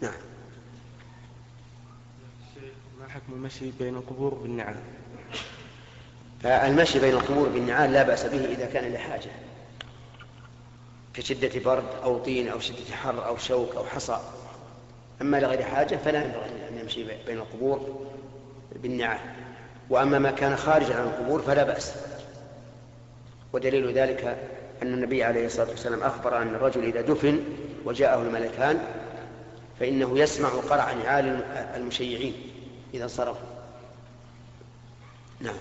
نعم. ما حكم المشي بين القبور بالنعال؟ المشي بين القبور بالنعال لا بأس به إذا كان لحاجة كشدة برد أو طين أو شدة حر أو شوك أو حصى. أما لغير حاجة فلا ينبغي أن يمشي بين القبور بالنعال. وأما ما كان خارجا عن القبور فلا بأس. ودليل ذلك أن النبي عليه الصلاة والسلام أخبر أن الرجل إذا دفن وجاءه الملكان فإنه يسمع قرع نعال المشيعين إذا انصرفوا نعم.